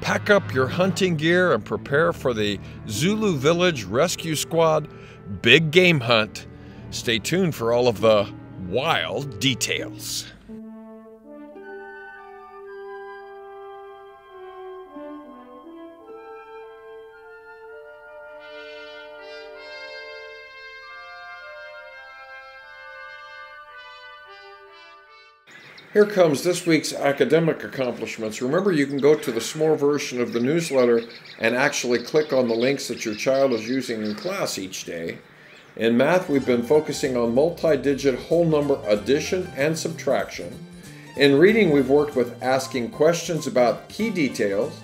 pack up your hunting gear and prepare for the Zulu Village Rescue Squad big game hunt. Stay tuned for all of the wild details. Here comes this week's academic accomplishments. Remember, you can go to the small version of the newsletter and actually click on the links that your child is using in class each day. In math, we've been focusing on multi-digit whole number addition and subtraction. In reading, we've worked with asking questions about key details,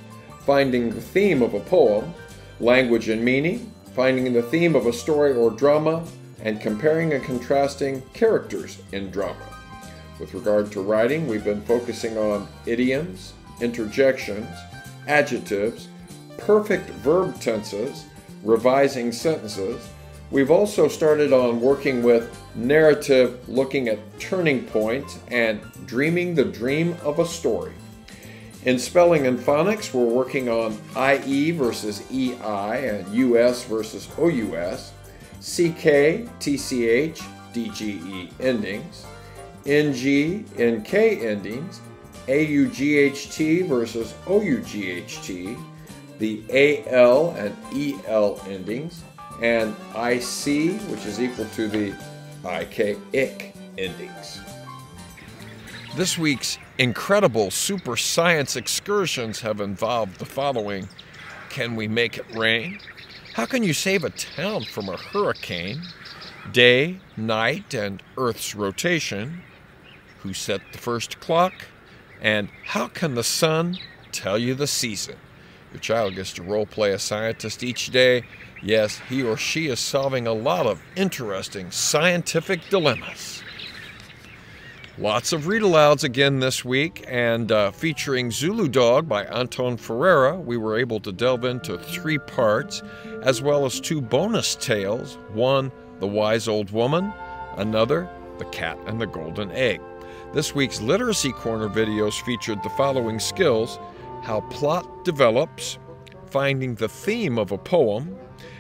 finding the theme of a poem, language and meaning, finding the theme of a story or drama, and comparing and contrasting characters in drama. With regard to writing, we've been focusing on idioms, interjections, adjectives, perfect verb tenses, revising sentences. We've also started on working with narrative, looking at turning points, and dreaming the dream of a story. In spelling and phonics, we're working on IE versus EI and US versus OUS, CK, TCH, DGE endings. NG, NK endings, AUGHT versus OUGHT, the AL and EL endings, and IC, which is equal to the IK, IK endings. This week's incredible super science excursions have involved the following Can we make it rain? How can you save a town from a hurricane? Day, night, and Earth's rotation who set the first clock, and how can the sun tell you the season? Your child gets to role play a scientist each day. Yes, he or she is solving a lot of interesting scientific dilemmas. Lots of read alouds again this week, and uh, featuring Zulu Dog by Anton Ferreira, we were able to delve into three parts, as well as two bonus tales one, The Wise Old Woman, another, The Cat and the Golden Egg. This week's Literacy Corner videos featured the following skills how plot develops, finding the theme of a poem,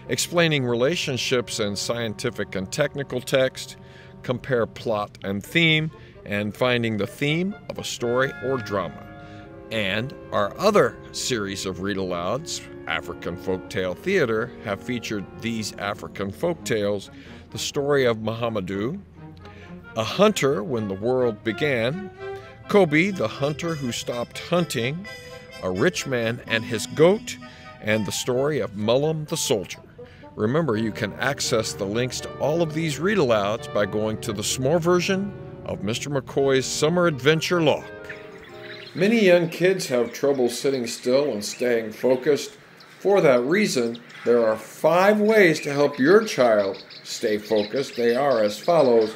explaining relationships in scientific and technical text, compare plot and theme, and finding the theme of a story or drama. And our other series of read alouds, African Folktale Theater, have featured these African folk tales the story of Muhammadu, a hunter when the world began, Kobe, the hunter who stopped hunting, a rich man and his goat, and the story of Mullum the soldier. Remember, you can access the links to all of these read alouds by going to the small version of Mr. McCoy's Summer Adventure Log. Many young kids have trouble sitting still and staying focused. For that reason, there are five ways to help your child stay focused. They are as follows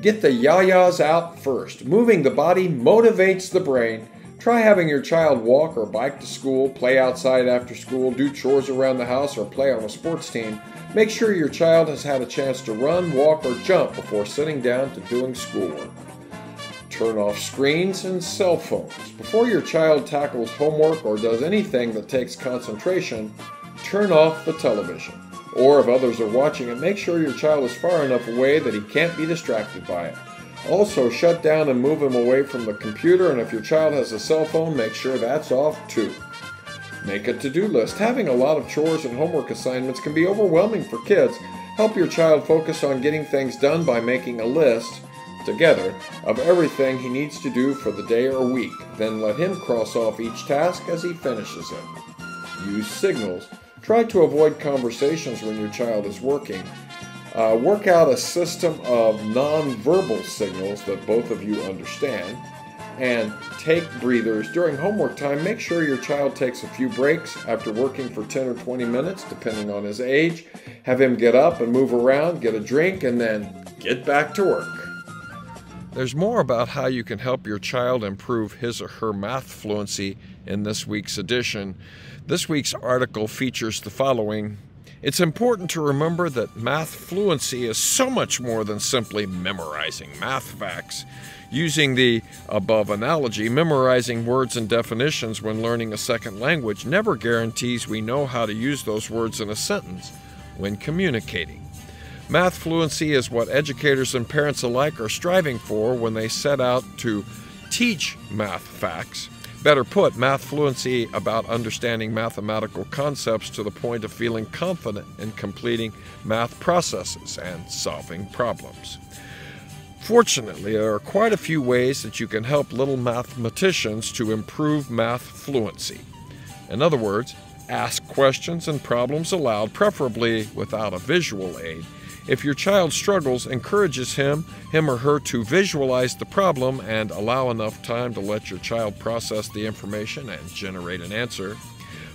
Get the yayas out first. Moving the body motivates the brain. Try having your child walk or bike to school, play outside after school, do chores around the house, or play on a sports team. Make sure your child has had a chance to run, walk, or jump before sitting down to doing schoolwork. Turn off screens and cell phones. Before your child tackles homework or does anything that takes concentration, turn off the television or if others are watching it, make sure your child is far enough away that he can't be distracted by it. Also, shut down and move him away from the computer, and if your child has a cell phone, make sure that's off too. Make a to do list. Having a lot of chores and homework assignments can be overwhelming for kids. Help your child focus on getting things done by making a list together of everything he needs to do for the day or week. Then let him cross off each task as he finishes it. Use signals Try to avoid conversations when your child is working. Uh, work out a system of nonverbal signals that both of you understand. And take breathers. During homework time, make sure your child takes a few breaks after working for 10 or 20 minutes, depending on his age. Have him get up and move around, get a drink, and then get back to work. There's more about how you can help your child improve his or her math fluency in this week's edition. This week's article features the following It's important to remember that math fluency is so much more than simply memorizing math facts. Using the above analogy, memorizing words and definitions when learning a second language never guarantees we know how to use those words in a sentence when communicating. Math fluency is what educators and parents alike are striving for when they set out to teach math facts Better put, math fluency about understanding mathematical concepts to the point of feeling confident in completing math processes and solving problems. Fortunately, there are quite a few ways that you can help little mathematicians to improve math fluency. In other words, ask questions and problems aloud, preferably without a visual aid, if your child struggles, encourages him, him or her to visualize the problem and allow enough time to let your child process the information and generate an answer.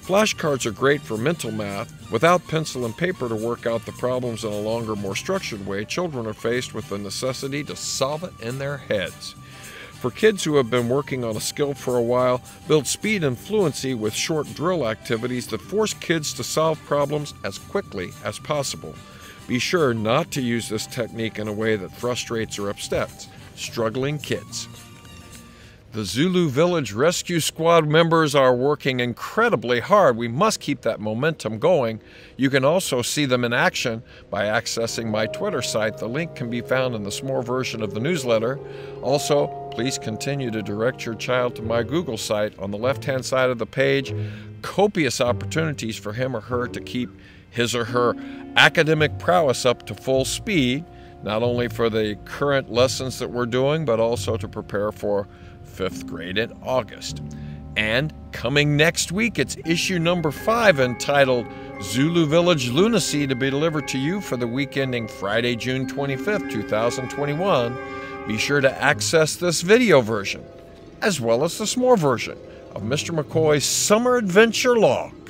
Flashcards are great for mental math. Without pencil and paper to work out the problems in a longer, more structured way, children are faced with the necessity to solve it in their heads. For kids who have been working on a skill for a while, build speed and fluency with short drill activities that force kids to solve problems as quickly as possible. Be sure not to use this technique in a way that frustrates or upsets struggling kids. The Zulu Village Rescue Squad members are working incredibly hard. We must keep that momentum going. You can also see them in action by accessing my Twitter site. The link can be found in the small version of the newsletter. Also, please continue to direct your child to my Google site. On the left hand side of the page, copious opportunities for him or her to keep his or her academic prowess up to full speed, not only for the current lessons that we're doing, but also to prepare for fifth grade in August. And coming next week, it's issue number five entitled Zulu Village Lunacy to be delivered to you for the week ending Friday, June 25th, 2021. Be sure to access this video version, as well as the small version of Mr. McCoy's Summer Adventure Log